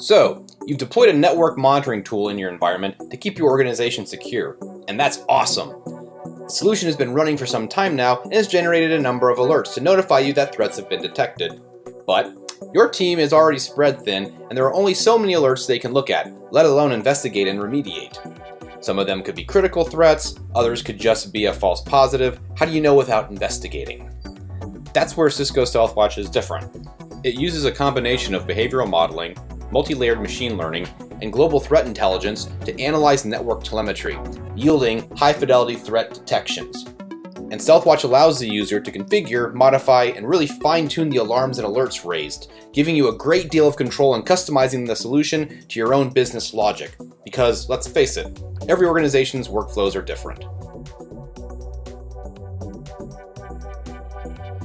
So, you've deployed a network monitoring tool in your environment to keep your organization secure, and that's awesome. The solution has been running for some time now and has generated a number of alerts to notify you that threats have been detected. But your team is already spread thin, and there are only so many alerts they can look at, let alone investigate and remediate. Some of them could be critical threats, others could just be a false positive. How do you know without investigating? That's where Cisco StealthWatch is different. It uses a combination of behavioral modeling, multi-layered machine learning, and global threat intelligence to analyze network telemetry, yielding high-fidelity threat detections. And StealthWatch allows the user to configure, modify, and really fine-tune the alarms and alerts raised, giving you a great deal of control in customizing the solution to your own business logic. Because, let's face it, every organization's workflows are different.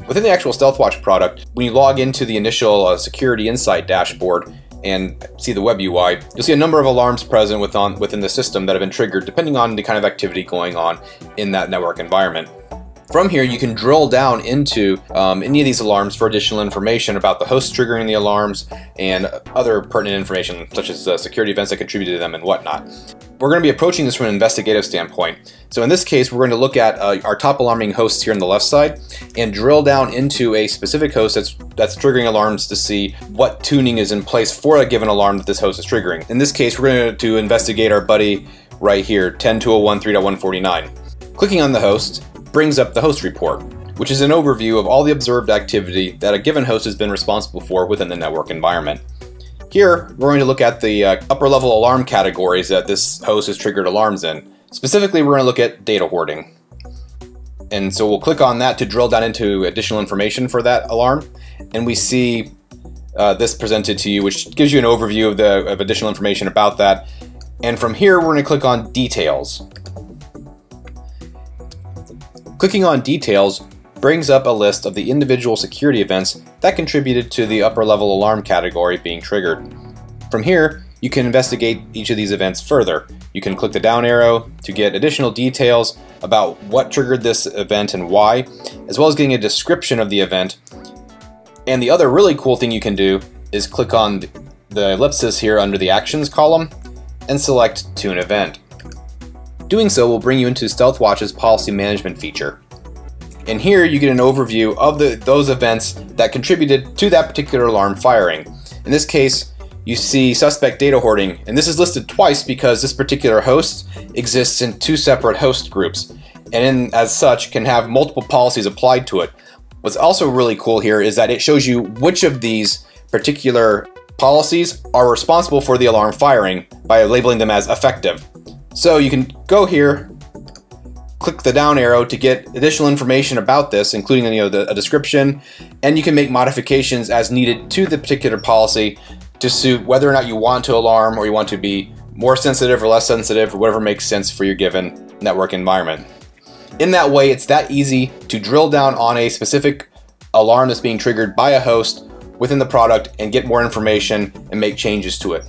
Within the actual StealthWatch product, when you log into the initial uh, Security Insight dashboard and see the web UI, you'll see a number of alarms present within, the system that have been triggered depending on the kind of activity going on in that network environment. From here, you can drill down into um, any of these alarms for additional information about the host triggering the alarms and other pertinent information such as uh, security events that contributed to them and whatnot. We're going to be approaching this from an investigative standpoint. So in this case, we're going to look at uh, our top alarming hosts here on the left side and drill down into a specific host that's, that's triggering alarms to see what tuning is in place for a given alarm that this host is triggering. In this case, we're going to investigate our buddy right here, 10.201.3.149. Clicking on the host brings up the host report, which is an overview of all the observed activity that a given host has been responsible for within the network environment. Here, we're going to look at the uh, upper level alarm categories that this host has triggered alarms in. Specifically, we're going to look at data hoarding. And so we'll click on that to drill down into additional information for that alarm. And we see uh, this presented to you, which gives you an overview of the of additional information about that. And from here, we're going to click on details. Clicking on details brings up a list of the individual security events that contributed to the upper level alarm category being triggered. From here, you can investigate each of these events further. You can click the down arrow to get additional details about what triggered this event and why, as well as getting a description of the event. And the other really cool thing you can do is click on the ellipsis here under the actions column and select tune event. Doing so will bring you into StealthWatch's policy management feature. And here you get an overview of the, those events that contributed to that particular alarm firing. In this case, you see suspect data hoarding, and this is listed twice because this particular host exists in two separate host groups, and in, as such can have multiple policies applied to it. What's also really cool here is that it shows you which of these particular policies are responsible for the alarm firing by labeling them as effective. So you can go here click the down arrow to get additional information about this, including you know, the, a description, and you can make modifications as needed to the particular policy to suit whether or not you want to alarm or you want to be more sensitive or less sensitive or whatever makes sense for your given network environment. In that way, it's that easy to drill down on a specific alarm that's being triggered by a host within the product and get more information and make changes to it.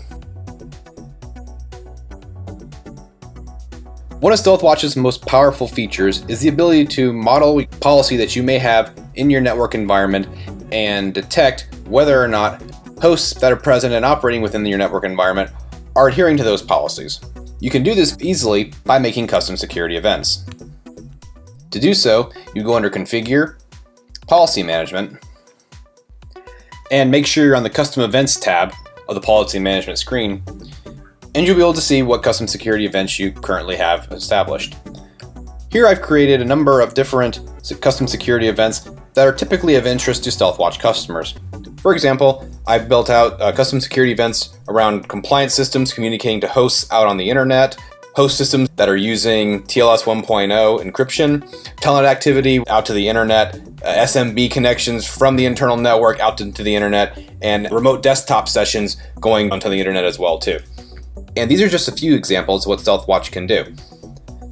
One of StealthWatch's most powerful features is the ability to model policy that you may have in your network environment and detect whether or not hosts that are present and operating within your network environment are adhering to those policies. You can do this easily by making custom security events. To do so, you go under Configure, Policy Management, and make sure you're on the Custom Events tab of the Policy Management screen and you'll be able to see what custom security events you currently have established. Here I've created a number of different custom security events that are typically of interest to StealthWatch customers. For example, I've built out uh, custom security events around compliance systems communicating to hosts out on the internet, host systems that are using TLS 1.0 encryption, telnet activity out to the internet, uh, SMB connections from the internal network out to, the internet, and remote desktop sessions going onto the internet as well too. And these are just a few examples of what StealthWatch can do.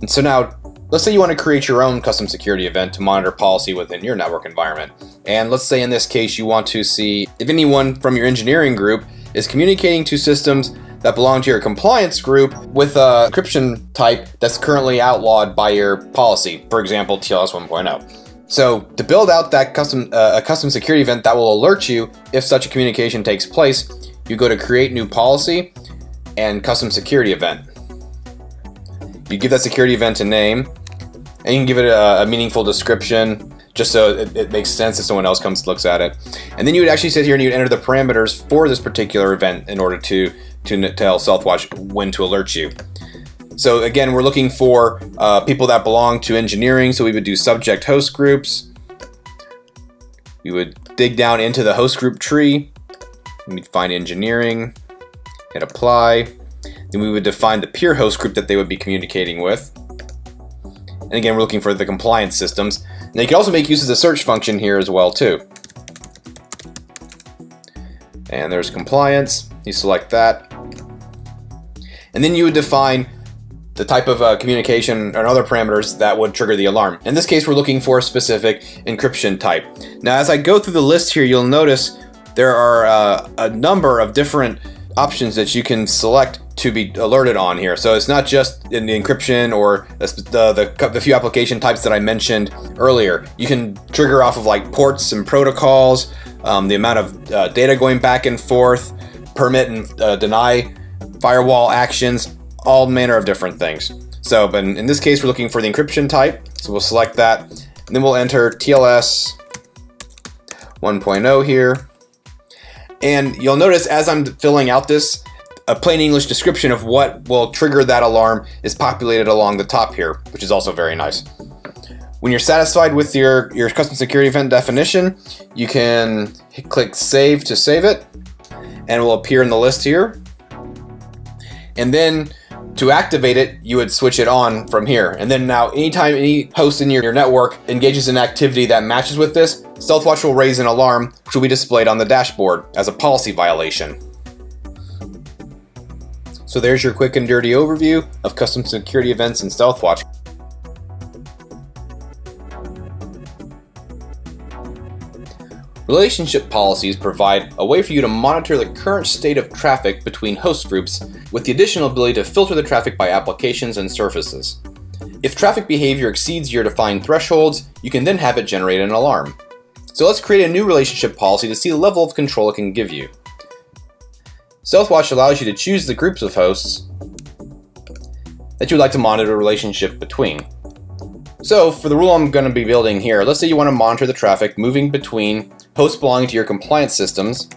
And so now, let's say you want to create your own custom security event to monitor policy within your network environment. And let's say in this case you want to see if anyone from your engineering group is communicating to systems that belong to your compliance group with a encryption type that's currently outlawed by your policy, for example, TLS 1.0. So to build out that custom uh, a custom security event that will alert you if such a communication takes place, you go to Create New Policy and Custom Security Event. You give that security event a name, and you can give it a, a meaningful description, just so it, it, makes sense if someone else comes looks at it. And then you would actually sit here and you'd enter the parameters for this particular event in order to, to tell StealthWatch when to alert you. So again, we're looking for uh, people that belong to engineering, so we would do subject host groups. We would dig down into the host group tree, we'd find engineering, hit apply, then we would define the peer host group that they would be communicating with. And again, we're looking for the compliance systems. Now you can also make use of the search function here as well too. And there's compliance, you select that. And then you would define the type of uh, communication and other parameters that would trigger the alarm. In this case, we're looking for a specific encryption type. Now, as I go through the list here, you'll notice there are uh, a number of different options that you can select to be alerted on here. So it's not just in the encryption or the, the, the, few application types that I mentioned earlier. You can trigger off of like ports and protocols, um, the amount of uh, data going back and forth, permit and uh, deny firewall actions, all manner of different things. So, but in, in this case, we're looking for the encryption type. So we'll select that, and then we'll enter TLS 1.0 here. And you'll notice as I'm filling out this, a plain English description of what will trigger that alarm is populated along the top here, which is also very nice. When you're satisfied with your, your custom security event definition, you can click Save to save it, and it will appear in the list here. And then to activate it, you would switch it on from here. And then now, anytime any host in your, your network engages in activity that matches with this, StealthWatch will raise an alarm, which will be displayed on the dashboard as a policy violation. So there's your quick and dirty overview of custom security events in StealthWatch. Relationship policies provide a way for you to monitor the current state of traffic between host groups with the additional ability to filter the traffic by applications and services. If traffic behavior exceeds your defined thresholds, you can then have it generate an alarm. So let's create a new relationship policy to see the level of control it can give you. StealthWatch allows you to choose the groups of hosts that you would like to monitor a relationship between. So for the rule I'm going to be building here, let's say you want to monitor the traffic moving between hosts belonging to your compliance systems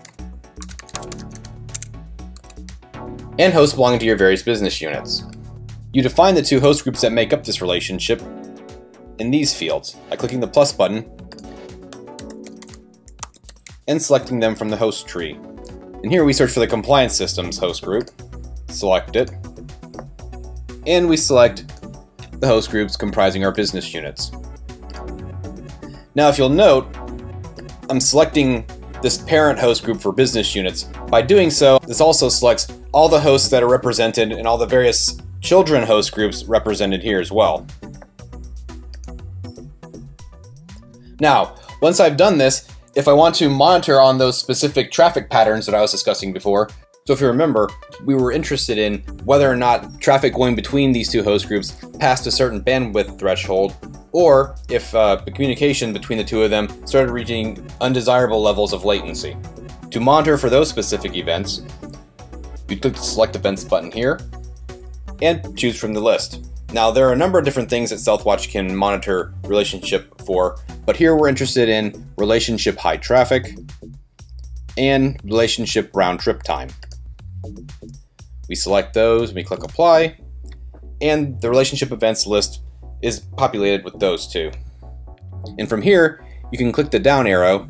and hosts belonging to your various business units. You define the two host groups that make up this relationship in these fields by clicking the plus button and selecting them from the host tree. And here we search for the compliance systems host group, select it, and we select the host groups comprising our business units. Now if you'll note, I'm selecting this parent host group for business units. By doing so, this also selects all the hosts that are represented and all the various children host groups represented here as well. Now, once I've done this, if I want to monitor on those specific traffic patterns that I was discussing before, so if you remember, we were interested in whether or not traffic going between these two host groups passed a certain bandwidth threshold, or if uh, the communication between the two of them started reaching undesirable levels of latency. To monitor for those specific events, you click the Select Events button here, and choose from the list. Now, there are a number of different things that StealthWatch can monitor relationship for, but here we're interested in relationship high traffic and relationship round trip time. We select those, we click apply, and the relationship events list is populated with those two. And from here, you can click the down arrow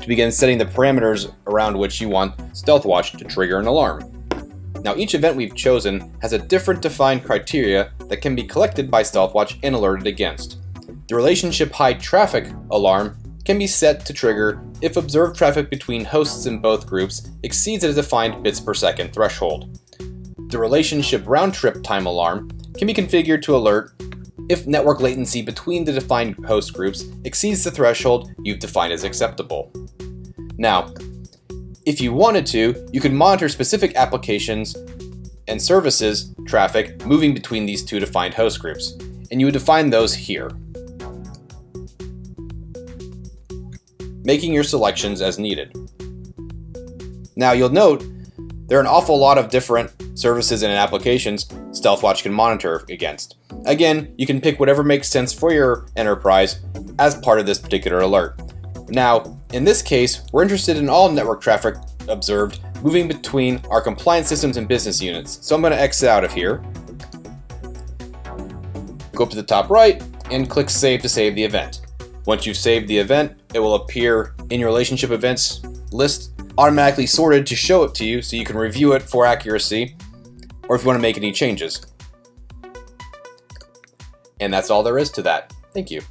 to begin setting the parameters around which you want StealthWatch to trigger an alarm. Now each event we've chosen has a different defined criteria that can be collected by StealthWatch and alerted against. The relationship high traffic alarm can be set to trigger if observed traffic between hosts in both groups exceeds a defined bits per second threshold. The relationship round trip time alarm can be configured to alert if network latency between the defined host groups exceeds the threshold you've defined as acceptable. Now, if you wanted to, you could monitor specific applications and services traffic moving between these two defined host groups, and you would define those here. Making your selections as needed. Now you'll note there are an awful lot of different services and applications StealthWatch can monitor against. Again, you can pick whatever makes sense for your enterprise as part of this particular alert. Now, in this case, we're interested in all network traffic observed moving between our compliance systems and business units. So I'm going to exit out of here. Go up to the top right and click Save to save the event. Once you've saved the event, it will appear in your relationship events list automatically sorted to show it to you so you can review it for accuracy or if you want to make any changes. And that's all there is to that. Thank you.